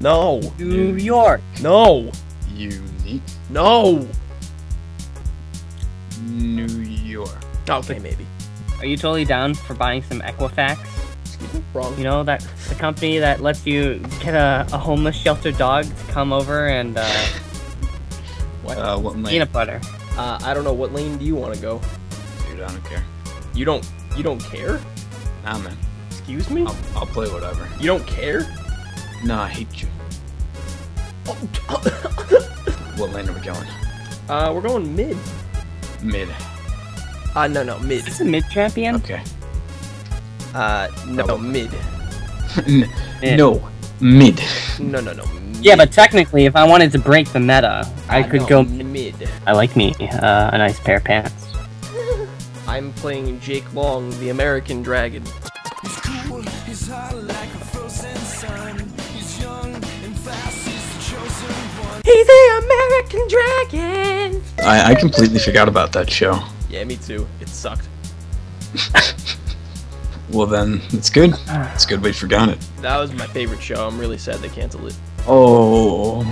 No. New York. No. Unique No. New York. Okay, maybe. Are you totally down for buying some Equifax? Excuse me. Wrong. You know that the company that lets you get a, a homeless shelter dog to come over and uh, What? Uh, what lane? peanut butter. Uh, I don't know. What lane do you want to go? Dude, I don't care. You don't. You don't care? Nah, man. Excuse me. I'll, I'll play whatever. You don't care? No, I hate you. What lane are we going? uh, we're going mid. Mid. Uh, no, no, mid. Is this a mid champion? Okay. Uh, no, mid. Mid. No. Mid. No, no, no. Mid. Yeah, but technically, if I wanted to break the meta, I Uh, could no, go. mid. I like me uh, a nice pair of pants. I'm playing Jake Long, the American Dragon. The American Dragon. I, I completely forgot about that show. Yeah, me too. It sucked. Well, then, it's good. It's good we forgot it. That was my favorite show. I'm really sad they canceled it. Oh.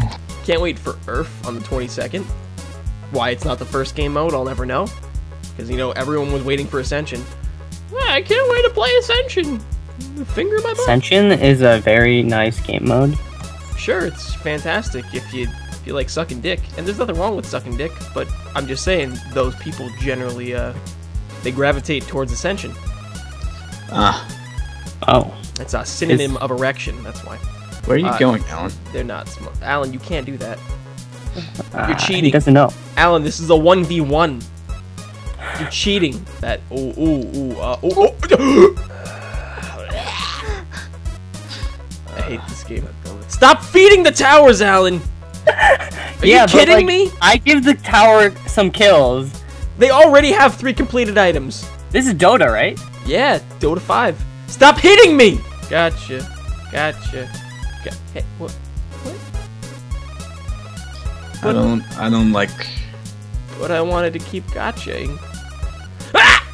Can't wait for URF on the 22nd. Why it's not the first game mode, I'll never know. Because, you know, everyone was waiting for Ascension. Well, I can't wait to play Ascension. Finger my butt. Ascension is a very nice game mode. Sure, it's fantastic if you if you like sucking dick, and there's nothing wrong with sucking dick. But I'm just saying, those people generally uh, they gravitate towards Ascension. Ah. Oh, It's a synonym of erection. That's why Where are you Uh, going, Alan? they're not smart. Alan, you can't do that. uh, cheating. He doesn't know. Alan, this is a one v one. You're cheating. That ooh ooh ooh uh, ooh. ooh. I hate this game. Stop feeding the towers, Alan. Are yeah, you but, kidding like, me? I give the tower some kills. They already have three completed items. This is Dota, right? Yeah, Dota 5. Stop hitting me! Gotcha. Gotcha. Ga- hey, what? I don't. I don't like. But I wanted to keep gotchaing. Ah!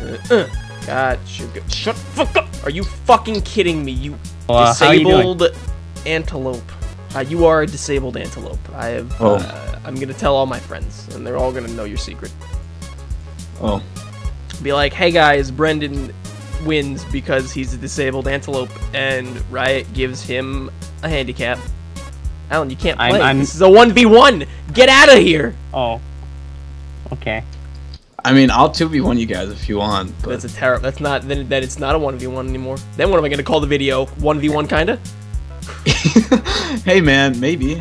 Uh, uh, gotcha. G- Shut the fuck up! Are you fucking kidding me, you Well, uh, how you disabled antelope? Uh, you are a disabled antelope. I have. Oh. Uh, I'm gonna tell all my friends, and they're all gonna know your secret. Oh. be like, hey guys, Brendan wins because he's a disabled antelope, and Riot gives him a handicap. Alan, you can't play. I'm- I'm- This is a 1v1! Get out of here! Oh. Okay. I mean, I'll two v one you guys if you want, but That's a terrible. That's not. Then, then it's not a 1v1 anymore. Then what am I gonna call the video? 1v1 kinda? hey man, maybe.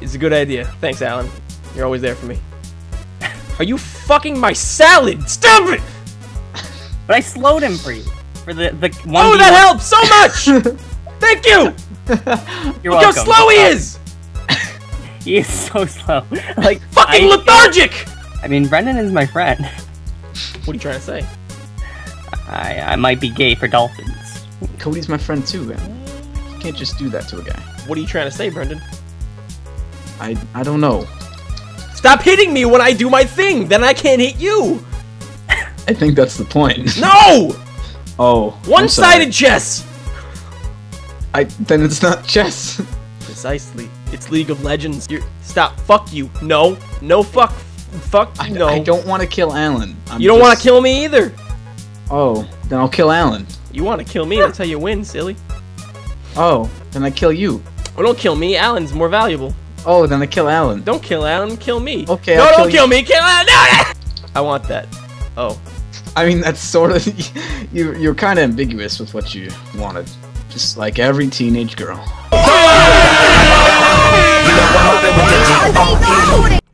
It's a good idea. Thanks, Alan. You're always there for me. Are you fucking my salad? Stop it! But I slowed him for you. For the the one. Oh, that helps so much! Thank you! You're Look how slow he is! He is so slow. Like Fucking I, lethargic! I mean, Brendan is my friend. What are you trying to say? I I might be gay for dolphins. Cody's my friend too. Man. Can't just do that to a guy. What are you trying to say, Brendan? I I don't know. Stop hitting me when I do my thing. Then I can't hit you. I think that's the point. No! Oh. One-sided chess. I then it's not chess. Precisely. It's League of Legends. You're stop. Fuck you. No. No. Fuck. Fuck. I, no. I don't want to kill Alan. I'm You don't want to kill me either. Oh, then I'll kill Alan. You want to kill me? That's how you win, silly. Oh, then I kill you. Well, don't kill me. Alan's more valuable. Oh, then I kill Alan. Don't kill Alan. Kill me. Okay, No, I'll don't kill kill me. Kill Alan. No, no. I want that. Oh. I mean, that's sort of you. You're kind of ambiguous with what you wanted, just like every teenage girl.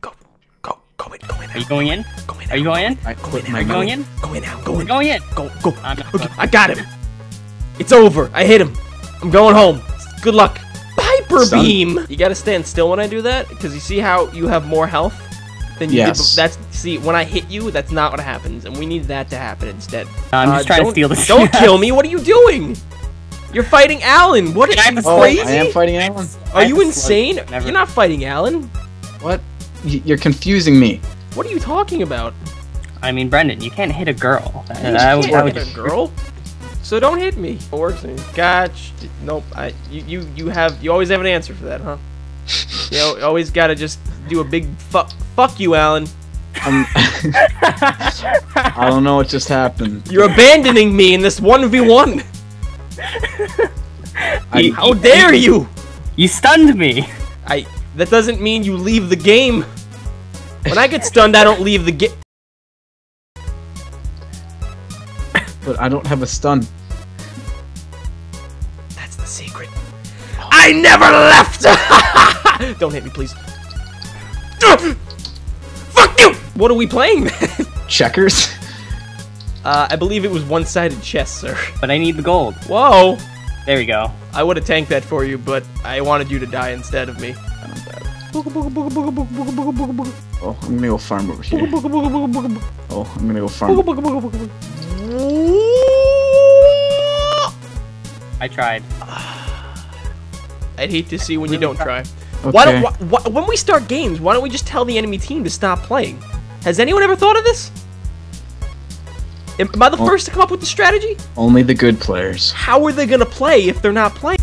Go. Go. Go in. Go in. Are you going in? Go in. Are you going in? I quit in, my Are you going in? Go in now. Go in. going in. Go. Go. I'm not Okay. I got him. It's over. I hit him. I'm going home. Good luck. Piper Son. beam. You gotta stand still when I do that, because you see how you have more health than you Yes. did. That's see when I hit you, that's not what happens, and we need that to happen instead. I'm just Uh, trying to steal this. Don't kill me. What are you doing? You're fighting Alan. What? I Are a Oh, crazy? I am fighting Alan. Are you I have a slug. insane? Never- You're not fighting Alan. What? You're confusing me. What are you talking about? I mean, Brendan, you can't hit a girl. That, You that would- can't that would hit just- a girl. So don't hit me. It works. Gotcha. Nope. I you you you have you always have an answer for that, huh? You know, you always gotta just do a big fuck fuck you, Alan. Um, I don't know what just happened. You're abandoning me in this one v one. You- How dare you? You stunned me. I. That doesn't mean you leave the game. When I get stunned, I don't leave the game. But I don't have a stun. That's the secret. I never left. don't hit me, please. Fuck you. What are we playing? Checkers? uh, I believe it was one-sided chess, sir. But I need the gold. Whoa. There we go. I would have tanked that for you, but I wanted you to die instead of me. Oh, I'm gonna go farm over here. Oh, I'm gonna go farm. I tried. I'd hate to see when you don't try. Okay. Why don't wh- wh- when we start games? Why don't we just tell the enemy team to stop playing? Has anyone ever thought of this? Am am I the Well- first to come up with the strategy? Only the good players. How are they gonna play if they're not playing?